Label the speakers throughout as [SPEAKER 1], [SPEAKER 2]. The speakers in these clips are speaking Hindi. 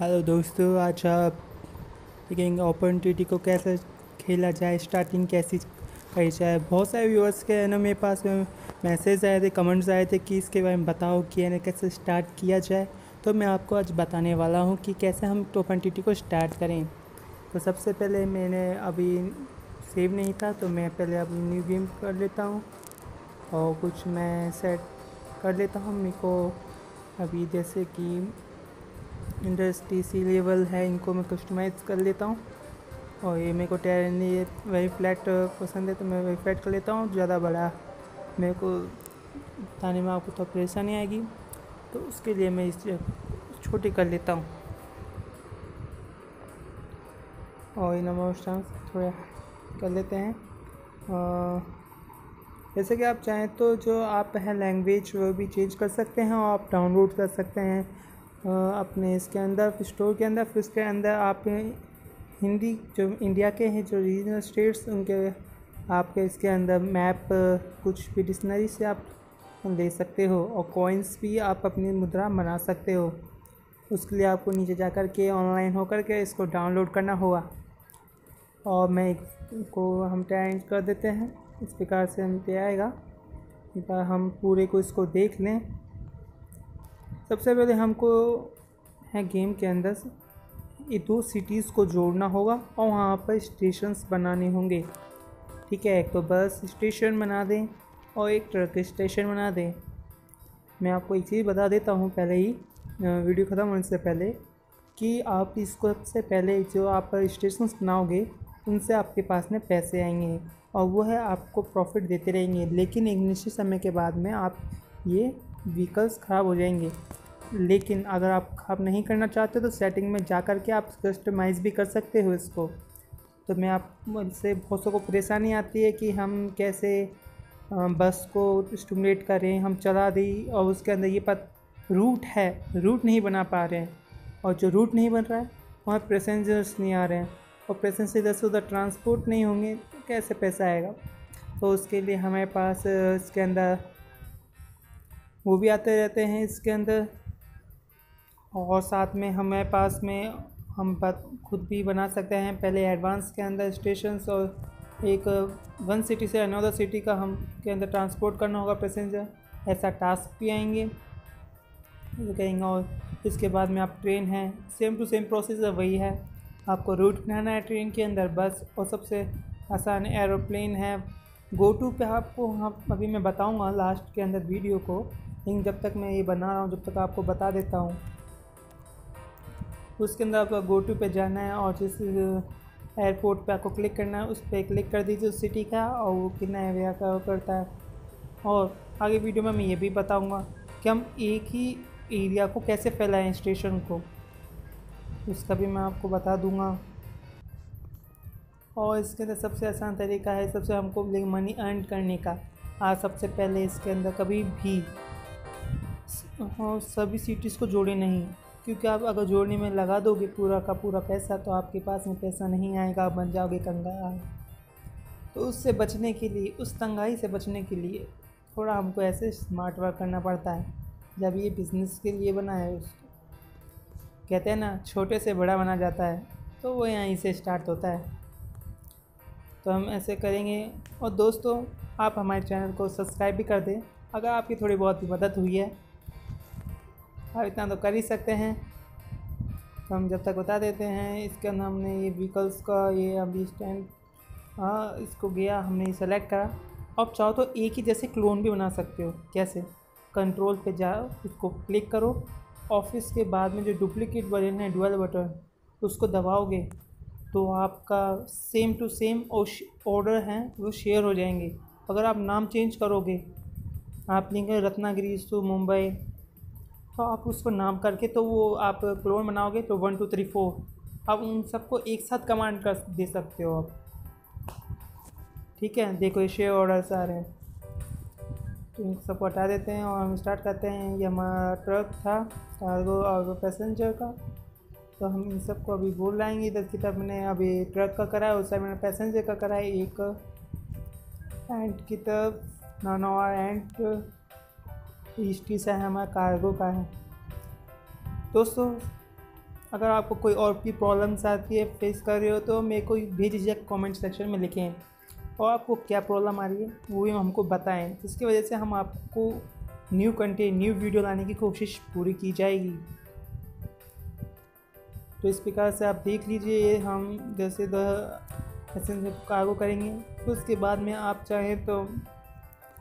[SPEAKER 1] हेलो दोस्तों, आज आप देखेंगे ओपन टी को कैसे खेला जाए स्टार्टिंग कैसी करी जाए। बहुत सारे व्यूअर्स के है ना मेरे पास मैसेज आए थे कमेंट्स आए थे कि इसके बारे में बताओ कि है ना कैसे स्टार्ट किया जाए। तो मैं आपको आज बताने वाला हूँ कि कैसे हम ओपन टी को स्टार्ट करें। तो सबसे पहले मैंने अभी सेव नहीं था तो मैं पहले अभी न्यू गेम कर लेता हूँ और कुछ मैं सेट कर लेता हूँ। मेरे को अभी जैसे कि इंडस्ट्री सी लेवल है, इनको मैं कस्टमाइज़ कर लेता हूँ। और ये मेरे को टेर ये वही फ्लैट पसंद है तो मैं वही फ्लैट कर लेता हूँ। ज़्यादा बड़ा मेरे को बताने में आपको तो परेशानी आएगी। तो उसके लिए मैं इस छोटी कर लेता हूँ। और इन अमाउंट थोड़ा कर लेते हैं। जैसे कि आप चाहें तो जो आप है लैंग्वेज वो भी चेंज कर सकते हैं और आप डाउनलोड कर सकते हैं। अपने इसके अंदर स्टोर के अंदर, फिर इसके अंदर आप हिंदी जो इंडिया के हैं, जो रीजनल स्टेट्स उनके, आपके इसके अंदर मैप कुछ भी डिक्शनरी से आप ले सकते हो और कॉइन्स भी आप अपनी मुद्रा बना सकते हो। उसके लिए आपको नीचे जा कर के ऑनलाइन होकर के इसको डाउनलोड करना होगा। और मैं को हम टाइम कर देते हैं। इस प्रकार से हम पे आएगा। एक बार हम पूरे को इसको देख लें। सबसे पहले हमको है गेम के अंदर ये दो सिटीज़ को जोड़ना होगा और वहाँ पर स्टेशंस बनाने होंगे। ठीक है, एक तो बस स्टेशन बना दें और एक ट्रक स्टेशन बना दें। मैं आपको एक चीज़ बता देता हूँ पहले ही वीडियो ख़त्म होने से पहले कि आप इसको सबसे पहले जो आप स्टेशन बनाओगे, उनसे आपके पास में पैसे आएँगे और वो है आपको प्रॉफिट देते रहेंगे। लेकिन एक निश्चित समय के बाद में आप ये व्हीकल्स ख़राब हो जाएँगे। लेकिन अगर आप ख़राब नहीं करना चाहते तो सेटिंग में जा कर के आप कस्टमाइज़ भी कर सकते हो इसको। तो मैं आप से बहुत सौ को परेशानी आती है कि हम कैसे बस को स्टूमुलेट करें हम चला दें और उसके अंदर ये पत रूट है रूट नहीं बना पा रहे हैं। और जो रूट नहीं बन रहा है, वहाँ पैसेंजर्स नहीं आ रहे हैं। और पैसेंजर इधर से उधर ट्रांसपोर्ट नहीं होंगे तो कैसे पैसा आएगा? तो उसके लिए हमारे पास इसके अंदर, वो भी आते रहते हैं इसके अंदर। और साथ में हमारे पास में हम खुद भी बना सकते हैं। पहले एडवांस के अंदर स्टेशंस और एक वन सिटी से अनदर सिटी का हम, के अंदर ट्रांसपोर्ट करना होगा पैसेंजर ऐसा टास्क भी आएँगे। कहेंगे, और इसके बाद में आप ट्रेन हैं। सेम टू सेम प्रोसेस वही है। आपको रूट बनाना है ट्रेन के अंदर बस और सबसे आसान एरोप्लेन है। गो टू पे आपको हाँ अभी मैं बताऊँगा लास्ट के अंदर वीडियो को। लेकिन जब तक मैं ये बना रहा हूँ, जब तक आपको बता देता हूँ। उसके अंदर आपको गो टू पे जाना है और जिस एयरपोर्ट पे आपको क्लिक करना है, उस पर क्लिक कर दीजिए उस सिटी का और वो कितना एरिया का करता है। और आगे वीडियो में मैं ये भी बताऊँगा कि हम एक ही एरिया को कैसे फैलाएँ स्टेशन को। उसका भी मैं आपको बता दूँगा। और इसके अंदर सबसे आसान तरीका है, सबसे हमको मनी अर्न करने का। आज सबसे पहले इसके अंदर कभी भी हाँ सभी सिटीज़ को जोड़े नहीं। क्योंकि आप अगर जोड़ने में लगा दोगे पूरा का पूरा पैसा तो आपके पास में पैसा नहीं आएगा, आप बन जाओगे कंगाल। तो उससे बचने के लिए, उस तंगाई से बचने के लिए थोड़ा हमको ऐसे स्मार्ट वर्क करना पड़ता है। जब ये बिज़नेस के लिए बना है उसको। कहते हैं ना, छोटे से बड़ा बना जाता है तो वो यहीं से स्टार्ट होता है। तो हम ऐसे करेंगे। और दोस्तों, आप हमारे चैनल को सब्सक्राइब भी कर दें। अगर आपकी थोड़ी बहुत मदद हुई है आप इतना तो कर ही सकते हैं। तो हम जब तक बता देते हैं, इसके अंदर हमने ये व्हीकल्स का, ये अभी स्टैंड हाँ इसको गया, हमने सेलेक्ट करा। आप चाहो तो एक ही जैसे क्लोन भी बना सकते हो। कैसे? कंट्रोल पे जाओ उसको क्लिक करो। ऑफ़िस के बाद में जो डुप्लीकेट बटन है डुअल बटन उसको दबाओगे तो आपका सेम टू सेम ऑर्डर हैं, वो शेयर हो जाएँगे। अगर आप नाम चेंज करोगे, आप लिखेंगे रत्नागिरी टू मुंबई तो आप उसको नाम करके तो वो आप क्लोन बनाओगे तो वन, टू, थ्री, फोर। आप उन सबको एक साथ कमांड कर दे सकते हो आप। ठीक है, देखो, ये शेयर ऑर्डर्स आ रहे हैं। तो इन सबको हटा देते हैं और हम स्टार्ट करते हैं। ये हमारा ट्रक था कार्गो और पैसेंजर का। तो हम इन सबको अभी बोल लाएँगे इधर की तरफ़ मैंने अभी ट्रक का करा है, उस साइड मैंने पैसेंजर का करा है, एक। एंड की तरफ़, नानो एंड ईस्टी से है, हमारा कार्गो का है। दोस्तों, अगर आपको कोई और भी प्रॉब्लम्स आती है फेस कर रहे हो तो मेरे को भेज दीजिए कमेंट सेक्शन में लिखें। और आपको क्या प्रॉब्लम आ रही है, वो भी हमको बताएँ। जिसकी वजह से हम आपको न्यू कंटेंट न्यू वीडियो लाने की कोशिश पूरी की जाएगी। तो इस प्रकार से आप देख लीजिए हम जैसे द ऐसे कार्गो करेंगे। तो उसके बाद में आप चाहें तो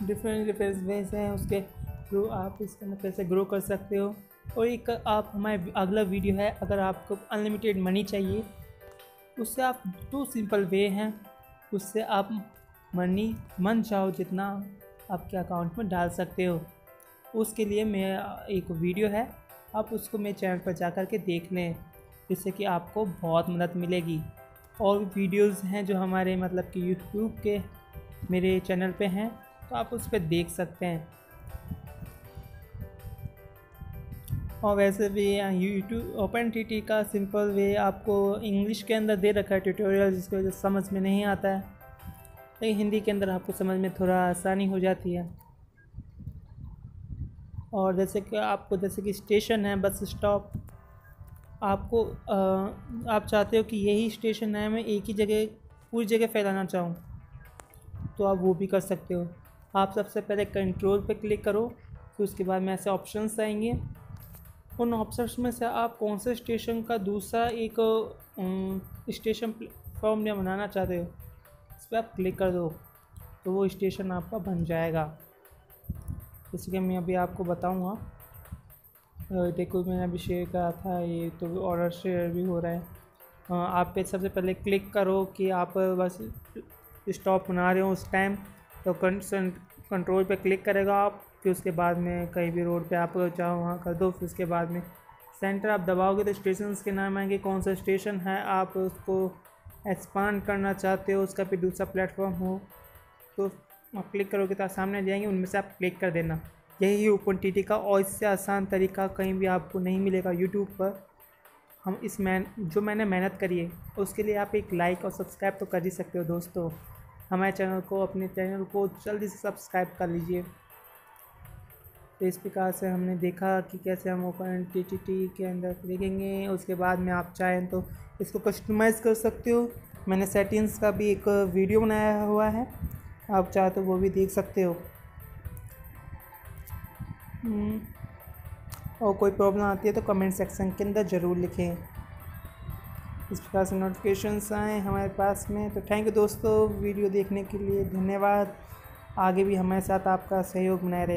[SPEAKER 1] डिफरेंट डिफरेंट वेज हैं, उसके थ्रू आप इसके अंदर कैसे ग्रो कर सकते हो। और एक आप हमारे अगला वीडियो है, अगर आपको अनलिमिटेड मनी चाहिए, उससे आप दो सिंपल वे हैं। उससे आप मनी मन चाहो जितना आपके अकाउंट में डाल सकते हो। उसके लिए मेरा एक वीडियो है, आप उसको मेरे चैनल पर जा कर के देख लें, जिससे कि आपको बहुत मदद मिलेगी। और वीडियोस हैं जो हमारे मतलब कि यूट्यूब के मेरे चैनल पे हैं तो आप उस पर देख सकते हैं। और वैसे भी यूट्यूब ओपन टी का सिंपल वे आपको इंग्लिश के अंदर दे रखा है ट्यूटोरियल जिसकी वजह से समझ में नहीं आता है। लेकिन हिंदी के अंदर आपको समझ में थोड़ा आसानी हो जाती है। और जैसे कि आपको जैसे कि स्टेशन है बस स्टॉप आपको आ, आप चाहते हो कि यही स्टेशन है मैं एक ही जगह पूरी जगह फैलाना चाहूँ तो आप वो भी कर सकते हो। आप सबसे पहले कंट्रोल पे क्लिक करो फिर उसके बाद में ऐसे ऑप्शंस आएँगे। उन ऑप्शंस में से आप कौन से स्टेशन का दूसरा एक स्टेशन प्लेटफॉर्म या बनाना चाहते हो? इस पर आप क्लिक कर दो तो वो स्टेशन आपका बन जाएगा। जैसे कि मैं अभी आपको बताऊँगा। देखो, मैंने अभी शेयर करा था, ये तो ऑर्डर शेयर भी हो रहा है। आप पे सबसे पहले क्लिक करो कि आप बस स्टॉप बना रहे हो उस टाइम तो कंट्रोल पे क्लिक करेगा आप। फिर उसके बाद में कहीं भी रोड पे आप चाहो वहाँ कर दो, फिर उसके बाद में सेंटर आप दबाओगे तो स्टेशन के नाम आएँगे, कौन सा स्टेशन है, आप उसको एक्सपांड करना चाहते हो, उसका फिर दूसरा प्लेटफॉर्म हो तो आप क्लिक करोगे तो सामने जाएँगे, उनमें से आप क्लिक कर देना। यही ओपन टी का और इससे आसान तरीका कहीं भी आपको नहीं मिलेगा यूट्यूब पर। हम इस मैन, जो मैंने मेहनत करी है, उसके लिए आप एक लाइक और सब्सक्राइब तो कर ही सकते हो दोस्तों। हमारे चैनल को, अपने चैनल को जल्दी से सब्सक्राइब कर लीजिए। तो इस प्रकार से हमने देखा कि कैसे हम ओपन टी टी टी के अंदर देखेंगे। उसके बाद में आप चाहें तो इसको कस्टमाइज़ कर सकते हो। मैंने सेटिंग्स का भी एक वीडियो बनाया हुआ है। आप चाहे तो वो भी देख सकते हो। हम्म, और कोई प्रॉब्लम आती है तो कमेंट सेक्शन के अंदर ज़रूर लिखें। इस प्रकार से नोटिफिकेशंस आए हमारे पास में। तो थैंक यू दोस्तों वीडियो देखने के लिए धन्यवाद। आगे भी हमारे साथ आपका सहयोग बनाए रहे।